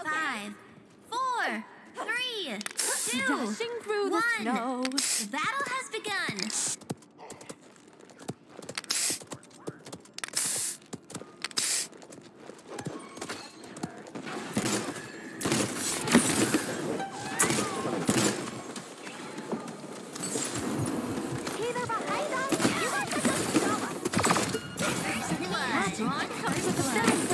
Okay. Five, four, three, two, Dashing through one. The, snow. the battle has begun. Come on.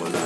going on.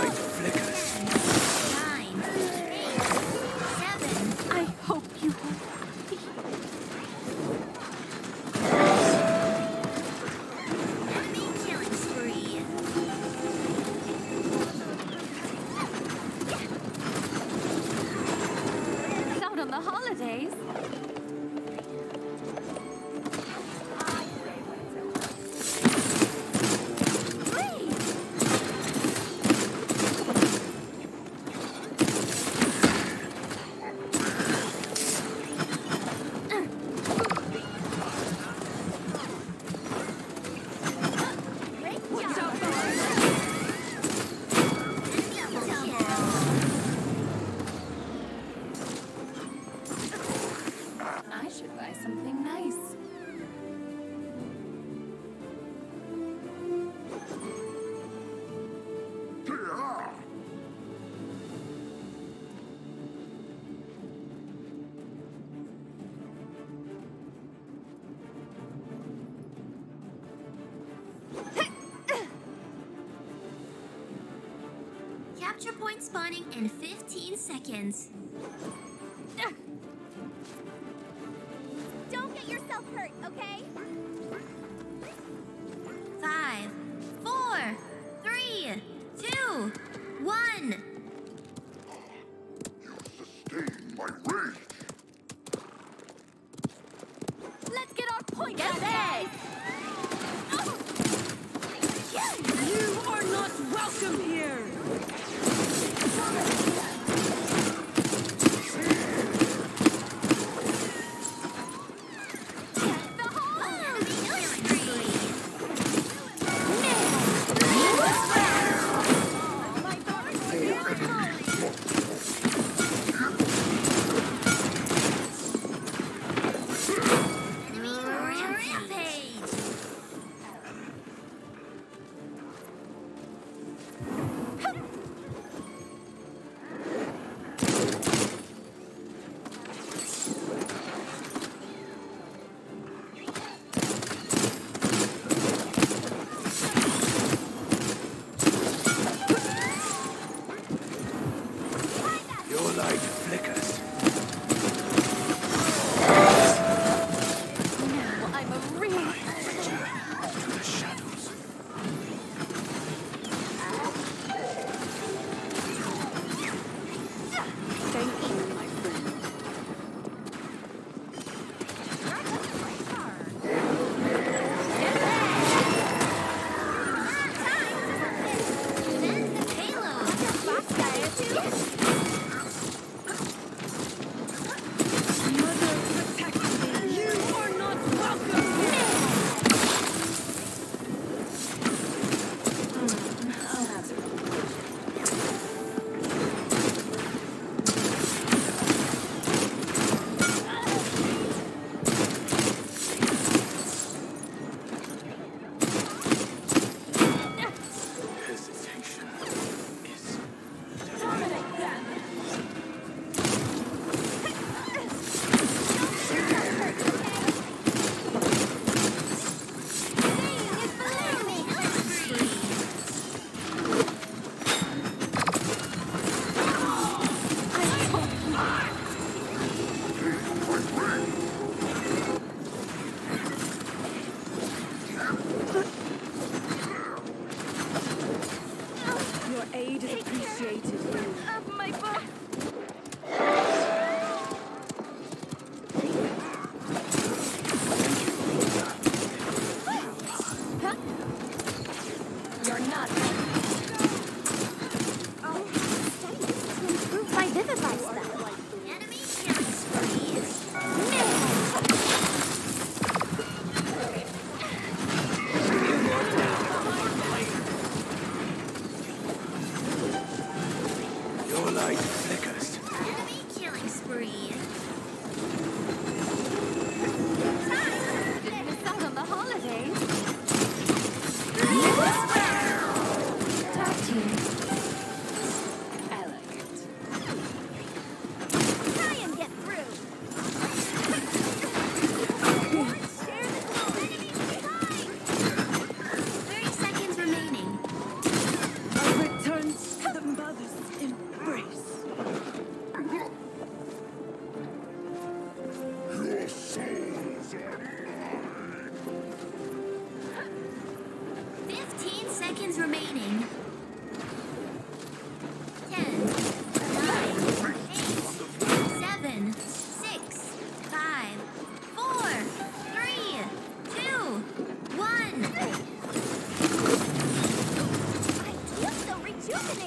light flickers. capture point spawning in 15 seconds. Don't get yourself hurt, okay? Five,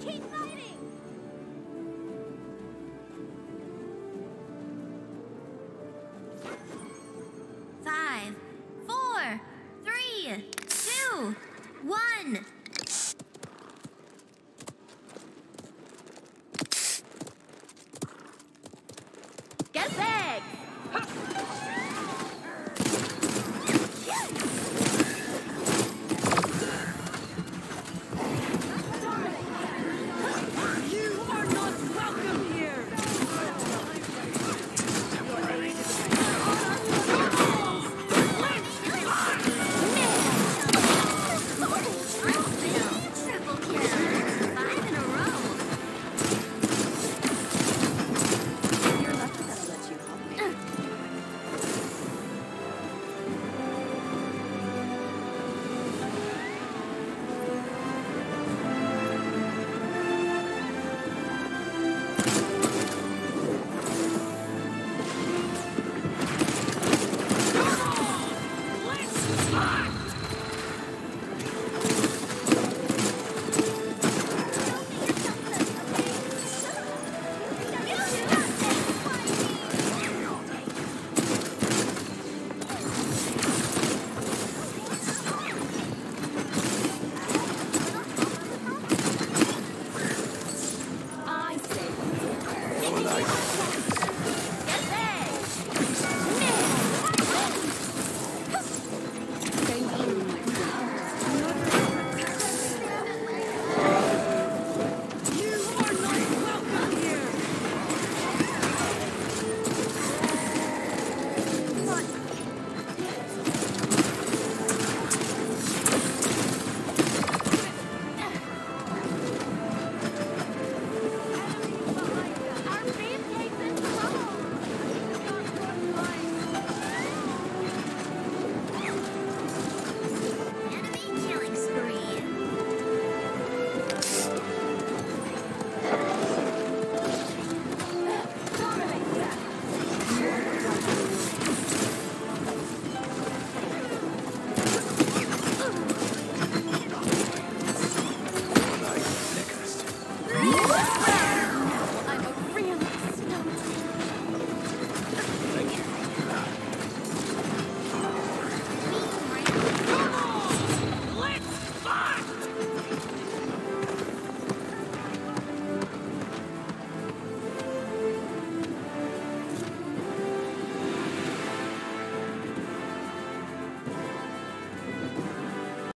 Keep fighting. Five, four, three, two, one.